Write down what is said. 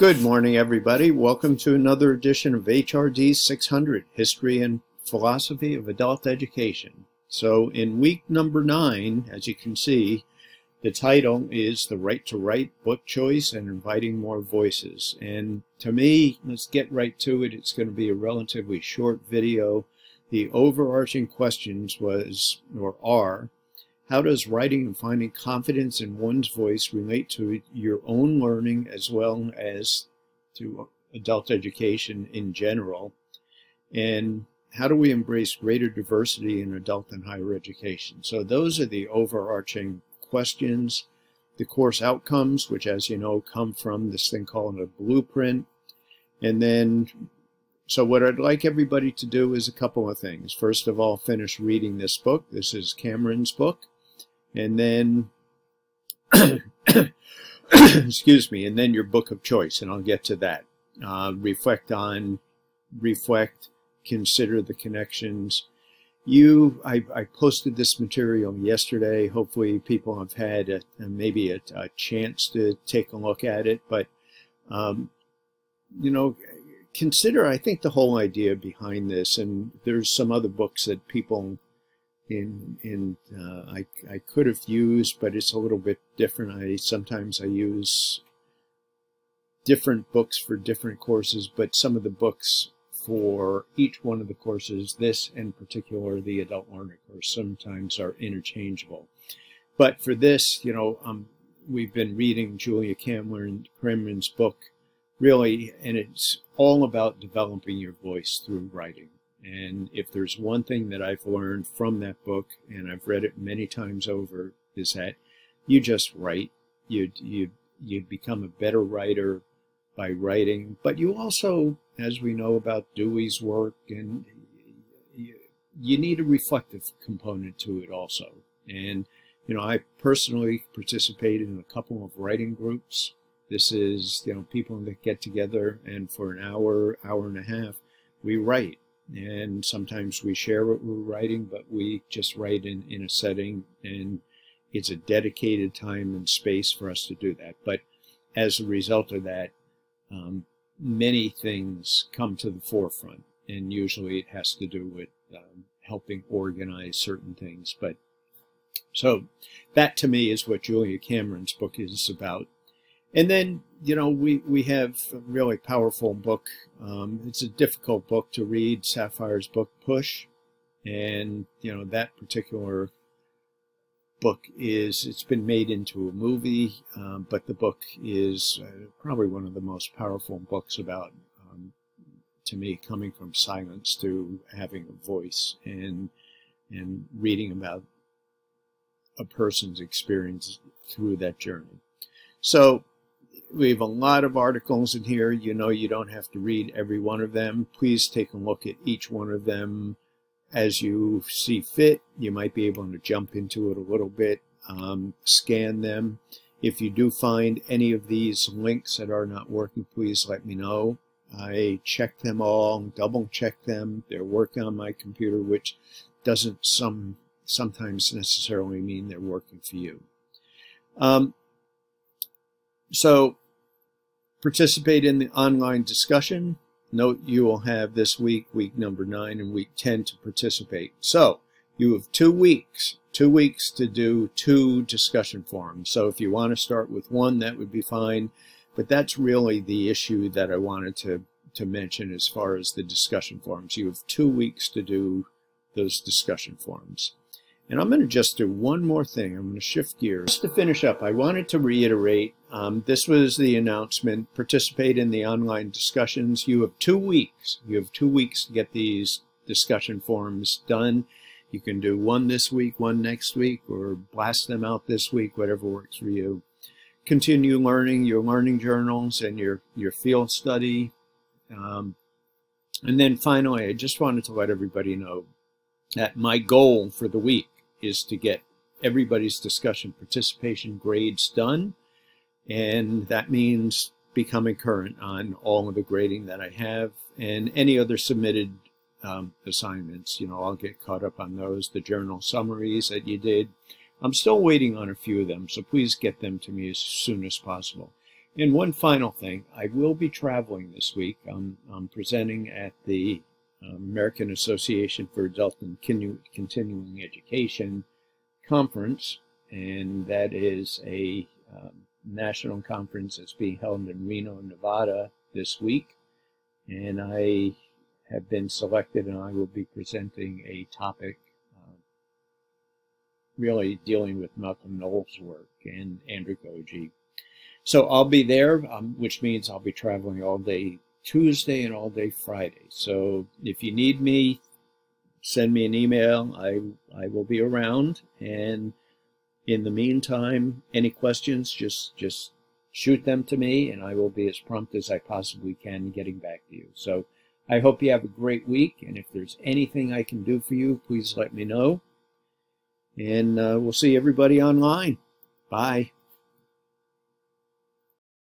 Good morning, everybody. Welcome to another edition of HRD 600, History and Philosophy of Adult Education. So in week number nine, as you can see, the title is The Right to Write, Book Choice, and Inviting More Voices. And to me, let's get right to it. It's going to be a relatively short video. The overarching questions was, or are, how does writing and finding confidence in one's voice relate to your own learning as well as to adult education in general? And how do we embrace greater diversity in adult and higher education? So those are the overarching questions. The course outcomes, which as you know, come from this thing called a blueprint. And then, so what I'd like everybody to do is a couple of things. First of all, finish reading this book. This is Cameron's book and then excuse me, and then your book of choice, and I'll get to that. Uh, reflect on, reflect, consider the connections. You, I, I, posted this material yesterday. Hopefully, people have had a, maybe a, a, chance to take a look at it. But um, you know, consider. I think the whole idea behind this, and there's some other books that people in in uh, I I could have used, but it's a little bit different. I sometimes I use different books for different courses, but some of the books for each one of the courses, this in particular, the adult learning course, sometimes are interchangeable. But for this, you know, um, we've been reading Julia Cameron Cameron's book, really, and it's all about developing your voice through writing. And if there's one thing that I've learned from that book, and I've read it many times over, is that you just write. You you you become a better writer by writing, but you also, as we know about Dewey's work, and you, you need a reflective component to it also. And you know, I personally participated in a couple of writing groups. This is you know people that get together and for an hour, hour and a half, we write and sometimes we share what we're writing, but we just write in, in a setting and it's a dedicated time and space for us to do that. But as a result of that, um, many things come to the forefront, and usually it has to do with um, helping organize certain things. But so that to me is what Julia Cameron's book is about. And then, you know, we, we have a really powerful book. Um, it's a difficult book to read, Sapphire's book, Push. And, you know, that particular book is, it's been made into a movie, um, but the book is uh, probably one of the most powerful books about, um, to me, coming from silence to having a voice and, and reading about a person's experience through that journey. So we have a lot of articles in here. You know you don't have to read every one of them. Please take a look at each one of them as you see fit. You might be able to jump into it a little bit, um, scan them. If you do find any of these links that are not working, please let me know. I check them all, double check them. They're working on my computer, which doesn't some sometimes necessarily mean they're working for you. Um, so participate in the online discussion. Note you will have this week, week number nine and week 10 to participate. So you have two weeks, two weeks to do two discussion forums. So if you want to start with one, that would be fine. But that's really the issue that I wanted to, to mention as far as the discussion forums. You have two weeks to do those discussion forums. And I'm going to just do one more thing. I'm going to shift gears. Just to finish up, I wanted to reiterate, um, this was the announcement, participate in the online discussions. You have two weeks. You have two weeks to get these discussion forums done. You can do one this week, one next week, or blast them out this week, whatever works for you. Continue learning your learning journals and your, your field study. Um, and then finally, I just wanted to let everybody know that my goal for the week is to get everybody's discussion participation grades done. And that means becoming current on all of the grading that I have and any other submitted um, assignments. You know, I'll get caught up on those, the journal summaries that you did. I'm still waiting on a few of them, so please get them to me as soon as possible. And one final thing, I will be traveling this week. I'm, I'm presenting at the American Association for Adult and Continuing Education conference, and that is a um, national conference that's being held in Reno, Nevada this week. And I have been selected, and I will be presenting a topic uh, really dealing with Malcolm Knowles' work and andragogy. So I'll be there, um, which means I'll be traveling all day Tuesday and all day Friday. So if you need me, send me an email. I, I will be around. And in the meantime, any questions, just, just shoot them to me and I will be as prompt as I possibly can getting back to you. So I hope you have a great week. And if there's anything I can do for you, please let me know. And uh, we'll see everybody online. Bye.